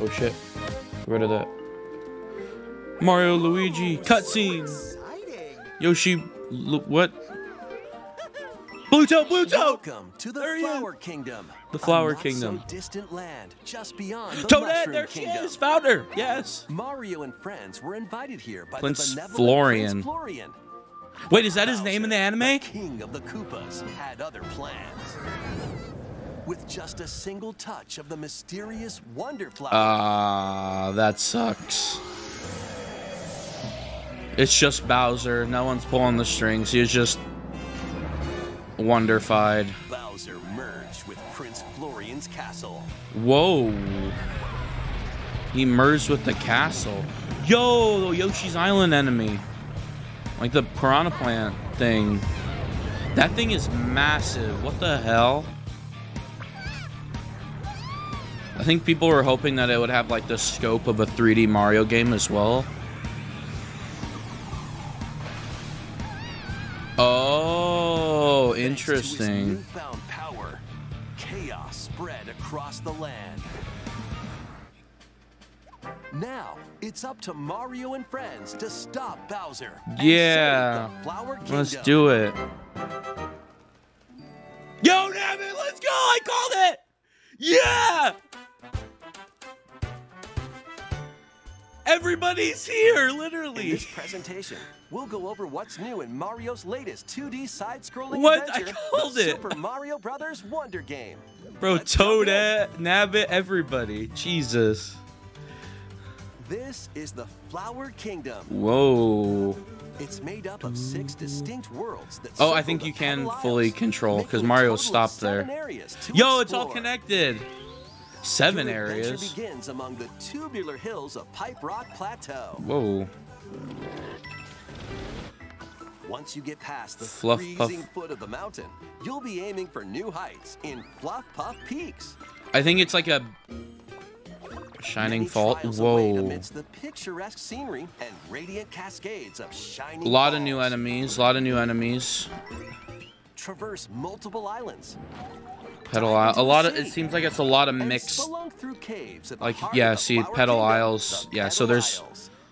Oh shit. Get rid of that. Mario Luigi cutscene. Exciting. Yoshi, Lu- what? Blue Toad, Blue Toad. Welcome to the There he is. Flower Kingdom. The Flower not Kingdom. So distant land just beyond the Toadette, Mushroom there she is, found her. Yes. Mario and friends were invited here by Prince the Florian. Prince Florian. Wait, is that his name in the anime? King of the Koopas had other plans. With just a single touch of the mysterious Wonder Flower, Ah, that sucks. It's just Bowser. No one's pulling the strings. He's just wonderfied. Bowser merged with Prince Florian's castle. Whoa. He merged with the castle. Yo, the Yoshi's Island enemy. Like the piranha plant thing. That thing is massive. What the hell? I think people were hoping that it would have like the scope of a 3D Mario game as well. Oh, Thanks to his interesting. power, chaos spread across the land. Now it's up to Mario and friends to stop Bowser. Yeah. save the Flower Let's do it. Yo, damn it, let's go! I called it! Yeah! Everybody's here, literally. In this presentation, we'll go over what's new in Mario's latest 2D side-scrolling What? I adventure, called the it. Super Mario Brothers Wonder Game. Bro, Let's. Toadette, eh, Nabbit, everybody. Jesus. This is the Flower Kingdom. Whoa. It's made up of six distinct worlds that Oh, I think you can fully control because Mario stopped there. Yo, it's all connected. Seven areas. begins among the tubular hills of Pipe Rock Plateau. Whoa. Once you get past the Fluff Puff. freezing foot of the mountain, you'll be aiming for new heights in Fluff Puff Peaks. I think it's like a shining fault. Whoa. Amidst the picturesque scenery and radiant cascades of shining A lot of new enemies. A lot of new enemies. Traverse multiple islands. Petal Dive Isle. into A lot of. It seems like it's a lot of mixed. spelunk through caves at the like, yeah, see, Flower Petal Kingdom, Isles. Yeah, so there's-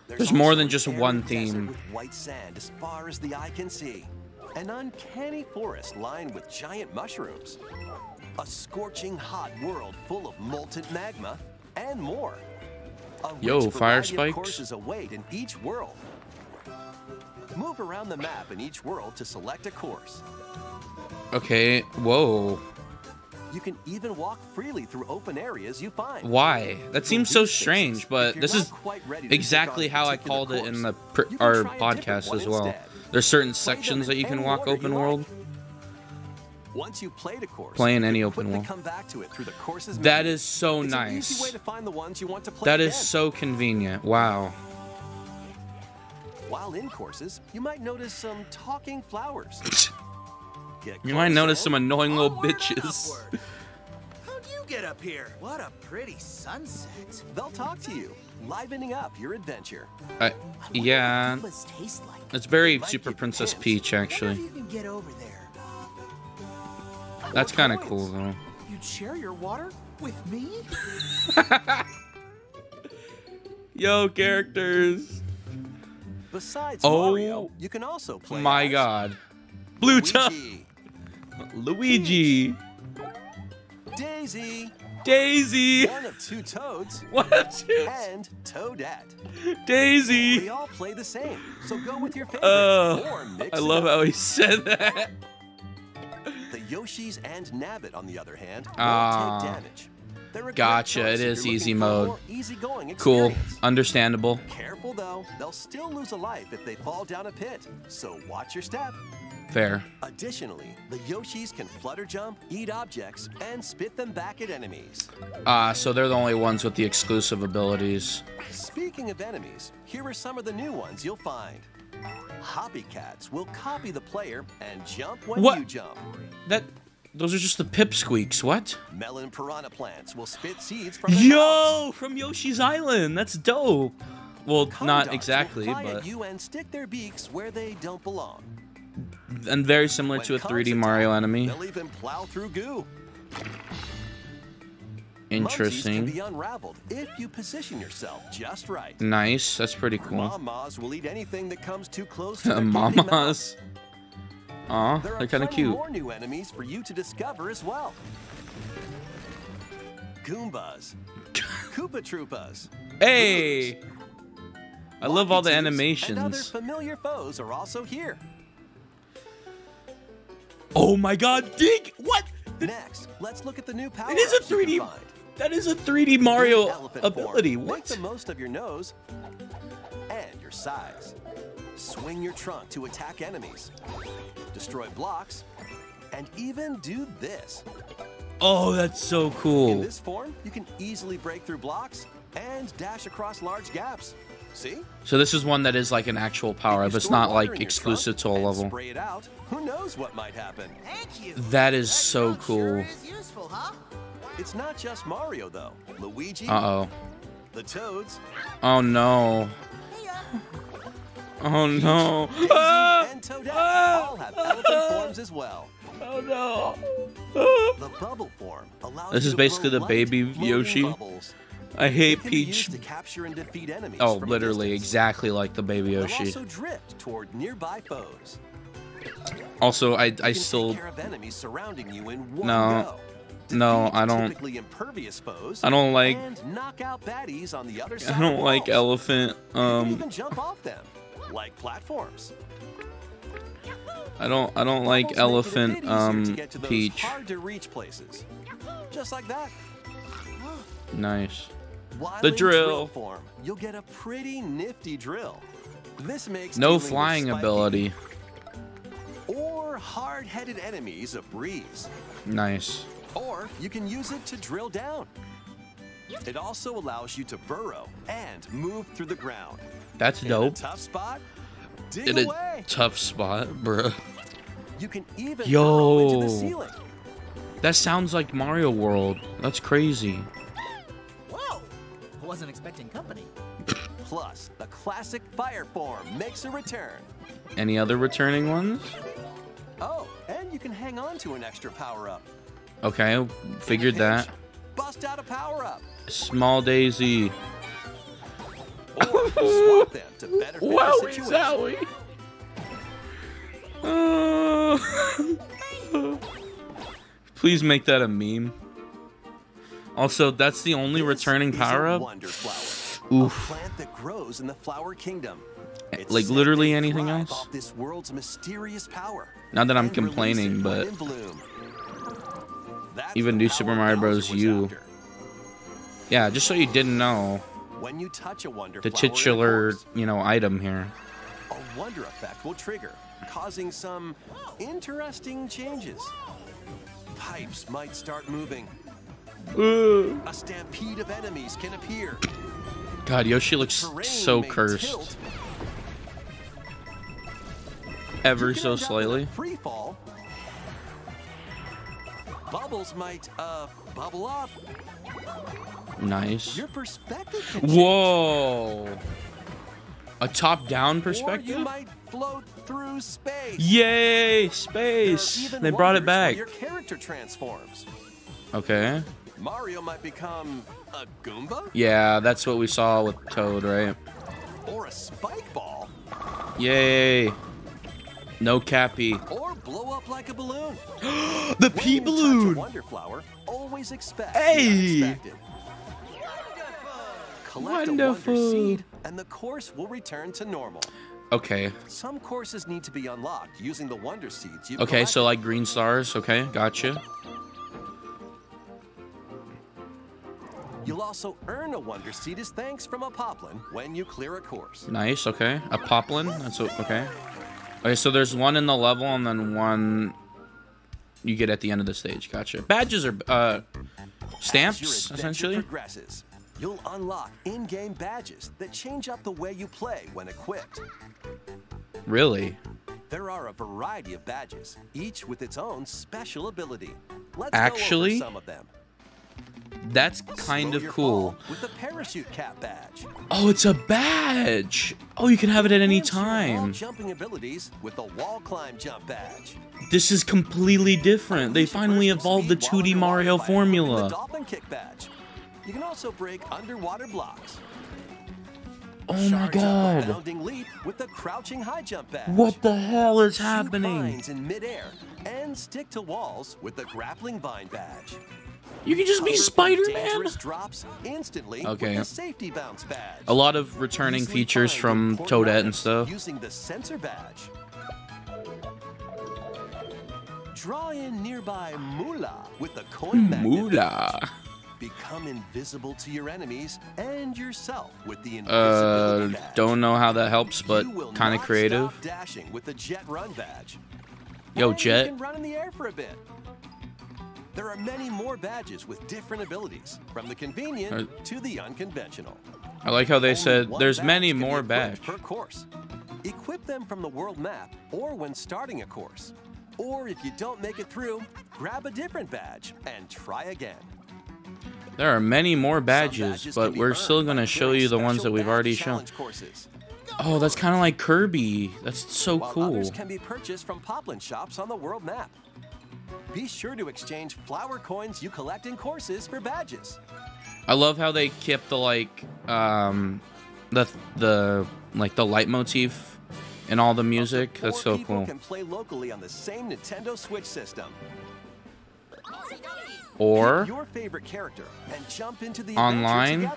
there's more than just one theme. White sand as far as the eye can see. An uncanny forest lined with giant mushrooms. A scorching hot world full of molten magma and more. Yo, fire spikes? courses await in each world. Move around the map in each world to select a course. Okay. Whoa. You can even walk freely through open areas you find. Why? That seems so strange, but this is quite ready to exactly take on a how I called it in the pr- our try a different podcast as well. instead. There's certain sections that you can walk open like. world. Once you played a course, Play in any open world. come back to it through the course's That so it's An easy way nice. to find the ones you want to play That is again. so convenient. Wow. While in courses, you might notice some talking flowers. Get You might notice some annoying little bitches. How'd you get up here? What a pretty sunset. They'll talk to you, livening up your adventure. I, I yeah. taste like. It's very Might Super Princess hints. Peach, Wonder if actually. you can get over there. That's kind of cool, though. You'd share your water with me? Yo, characters. Besides Oh, Mario, you can also play My as God. Blue Toad. Luigi, Luigi. Daisy, Daisy. one of two Toads, What a dude. and Toadette. Daisy. They all play the same, so go with your favorite Oh, I love how he said that. The Yoshis and Nabbit, on the other hand, Ah. take damage. They're a Gotcha, it is easy looking for a mode. Cool. Understandable. Careful though, they'll still lose a life if they fall down a pit, so watch your step. Fair. Additionally, the Yoshis can flutter jump, eat objects, and spit them back at enemies. Ah, so they're the only ones with the exclusive abilities. Speaking of enemies, here are some of the new ones you'll find. Hoppycats will copy the player and jump when What? you jump. That. Those are just the pipsqueaks. What? Melon piranha plants will spit seeds from. Yo, from Yoshi's Island. That's dope. Well, not exactly, but you and stick their beaks where they don't belong. And very similar When to a 3D attack, Mario enemy. They'll even plow through goo. Interesting. Be unraveled if you position yourself just right. Nice. That's pretty cool. Mamas will eat anything that comes too close to. Mamas. Aw, they're kind of cute. more new enemies for you to discover as well. Goombas, Koopa Troopas. Hey! I love all the Walkie-Toos, And other animations. familiar foes are also here. Oh my god, Dig! What? The... Next, let's look at the new power It is a 3D. That is a 3D Mario ability. Form. Make the most of your nose and your size. Swing your trunk to attack enemies, destroy blocks, and even do this. Oh, that's so cool. In this form, you can easily break through blocks and dash across large gaps. See? So this is one that is like an actual power If up. It's not like exclusive to trunk a and level. Spray it out. Who knows what might happen? Thank you. That is That so trunk Sure cool. is useful, huh? It's not just Mario though. Luigi, Uh oh. the Toads, Oh no. Oh no. Daisy, Ah! and Toadette Ah! all have elephant forms as well. Oh no. Ah! The bubble form allows This is basically the baby Yoshi. bubbles. I hate can be used Peach. to capture and defeat enemies Oh, literally exactly like the baby Yoshi. also drift toward nearby foes. Also, I I still take care of enemies surrounding you in one No. go. No, I don't- impervious foes. I don't like knock out baddies on the other side. I don't like elephant um even jump off them, like platforms. I don't I don't like Bubbles make it a elephant bit easier to um to Peach. To reach places. Just like that. Nice. While The in drill. form, you'll get a pretty nifty drill. This makes No flying ability. or hard-headed enemies a breeze. Nice. Or you can use it to drill down. It also allows you to burrow and move through the ground. That's In dope. a tough spot, dig In a away. tough spot, bro. You can even Yo. burrow into the ceiling. That sounds like Mario World. That's crazy. Whoa! Wasn't expecting company. Plus, the classic fire form makes a return. Any other returning ones? Oh, and you can hang on to an extra power-up. Okay, I figured that. Bust out a power-up. Small Daisy. Or swap them to better fit the situation. Uh, Please make that a meme. Also, that's the only This returning power up. Oof. A plant that grows in the flower kingdom. Eh, it's Like literally anything else? This world's mysterious power. Not that I'm complaining, but in bloom. That's even do Super Mario Bros. U. yeah, just so you didn't know, When you touch a wonder the flower in a titular, you know, item here. a wonder effect will trigger, causing some interesting changes. Pipes might start moving. A stampede of enemies can appear. God, Yoshi looks Terrain so cursed. tilt. Ever so end up in a slightly. Free fall. Bubbles might uh bubble up. Nice. Your perspective. Whoa. A top-down Or you perspective? might float through space. Yay, space. They brought it back. Your character transforms. Okay. Mario might become a Goomba Yeah, that's what we saw with Toad, right? or a spike ball Yay. No Cappy. or blow up like a balloon. The P balloon. Wonder flower, always expect Hey! Collect a Wonderful. wonder seed, and the course will return to normal. Okay. Some courses need to be unlocked using the wonder seeds you Okay, so like green stars. Okay, gotcha. Also earn a wonder seed as thanks from a poplin when you clear a course. Nice. Okay, a poplin. That's okay. Okay, so there's one in the level and then one you get at the end of the stage. Gotcha. Badges are uh stamps essentially. progresses, you'll unlock in-game badges that change up the way you play when equipped. Really? There are a variety of badges, each with its own special ability. Let's Actually, go over some of them. That's kind of cool. With the parachute cap badge. Oh, it's a badge. Oh, you can have it at any Enhance your wall time. Jumping abilities with the wall climb jump badge. This is completely different. They finally evolved the 2D Mario formula. kick badge. You can also break underwater blocks. Oh my god. bounding leap with the crouching high jump badge. What the hell is happening? Vines in midair and stick to walls with the grappling vine badge. You can just be Spider-Man. drops instantly Okay. with the safety bounce badge. A lot of returning features from Toadette and stuff. Using the sensor badge. Draw in nearby moolah with the coin magnet. Moolah. Become invisible to your enemies and yourself with the Uh, badge. don't know how that helps, but kind of creative. Dashing with the jet run badge. Yo, Jet. There are many more badges with different abilities, from the convenient Uh, to the unconventional. I like how they Only said there's many more badges per course. Equip them from the world map or when starting a course. Or if you don't make it through, grab a different badge and try again. There are many more Some badges, but we're still gonna show you the ones that we've already shown. Courses, Oh, that's kind of like Kirby. That's so while cool. others can be purchased from Poplin shops on the world map. Be sure to exchange flower coins you collect in courses for badges. I love how they kept the like um the the like the leitmotif in all the music. That's so people cool. can play locally on the same Nintendo Switch system. Or Pick your favorite character and jump into the Online?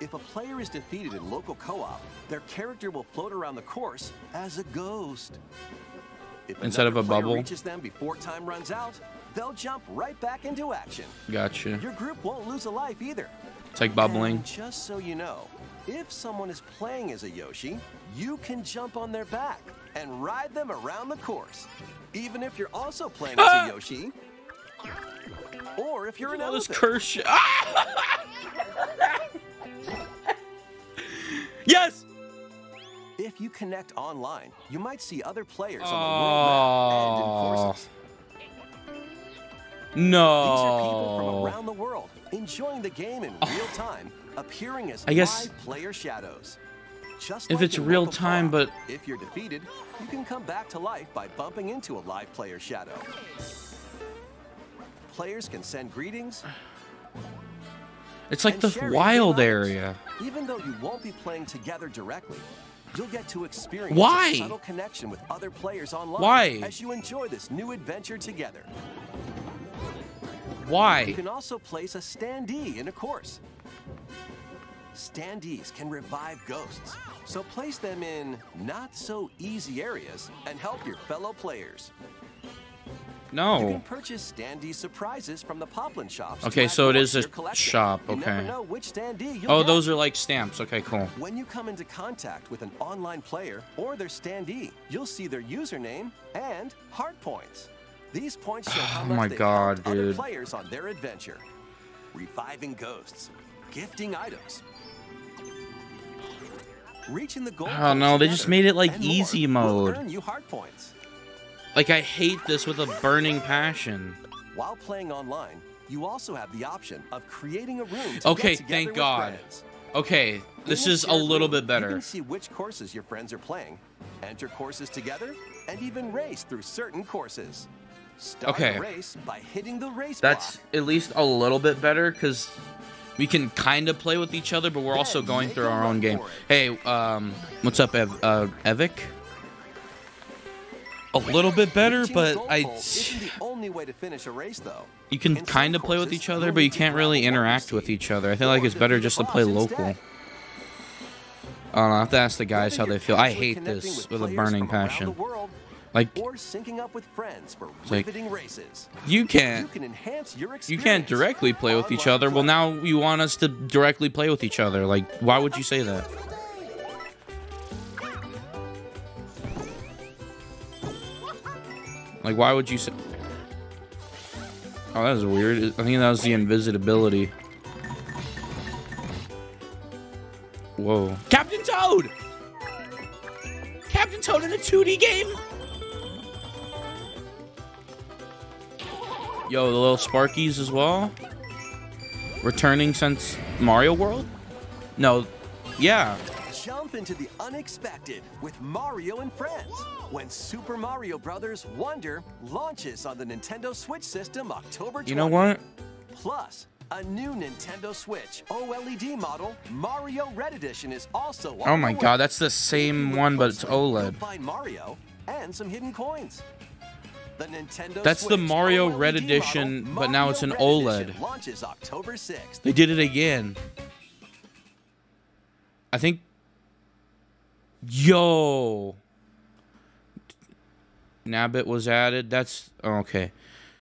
If a player is defeated in local co-op, their character will float around the course as a ghost. If Instead of a bubble? reaches them before time runs out, they'll jump right back into action. gotcha. Your group won't lose a life either. It's like bubbling. And just so you know, if someone is playing as a Yoshi, you can jump on their back and ride them around the course. Even if you're also playing as a Yoshi, or if you're an All this curse. Ah! yes. If you connect online, you might see other players on the world map and in Oh. courses. These are people from No. around the world enjoying the game in real time, appearing as I guess- live player shadows. Just If like it's real time, but- if you're defeated, you can come back to life by bumping into a live player shadow. Players can send greetings It's like the wild items. area. Even though you won't be playing together directly, you'll get to experience Why? a subtle connection with other players online Why? as you enjoy this new adventure together. Why? You can also place a standee in a course. Standees can revive ghosts, so place them in not so easy areas and help your fellow players. You can No. purchase standee surprises from the Poplin shops. Okay, so it more is a shop, okay. know which standee you'll Oh, get. those are like stamps. Okay, cool. When you come into contact with an online player or their standee, you'll see their username and heart points. These points show how Oh much my they've God, helped other dude. players on their adventure. Reviving ghosts, gifting items, reaching the goal. Oh, no, they just made it like more easy will mode. Like I hate this with a burning passion. While playing online, you also have the option of creating a room. To Okay, thank God. friends. Okay, this is a little bit You better. can see which courses your friends are playing, enter courses together, and even race through certain courses. Start Okay. race by hitting the race That's block. at least a little bit better because we can kind of play with each other, but we're also going through our own game. Hey, um, what's up, Ev- uh, Evic? A little bit better, but I the only way to finish a race, though. you can kind of play with each other, but you can't really interact with each other. I feel like it's better just to play local. I don't know. I have to ask the guys how they feel. I hate this with with a burning passion. Like or syncing up with friends for like- races. you You can't. can enhance your You can't directly play with each Online other. Well, now you want us to directly play with each other. Like, why would you say that? Like, why would you say? Oh, that was weird. I think that was the invisibility. Whoa. Captain Toad! Captain Toad in a 2D game? Yo, the little Sparkies as well. Returning since Mario World? No, yeah. Jump into the unexpected with Mario and Friends when Super Mario Bros. Wonder launches on the Nintendo Switch system October 20th. You know what? Plus, A new Nintendo Switch OLED model, Mario Red Edition, is also on Oh my the god, that's the same one, but it's OLED. Find Mario and some hidden coins. The Nintendo That's the Mario OLED Red model, Edition, but now it's an Red OLED. Launches October 6th. They did it again. I think. Yo. Nabbit was added. That's okay.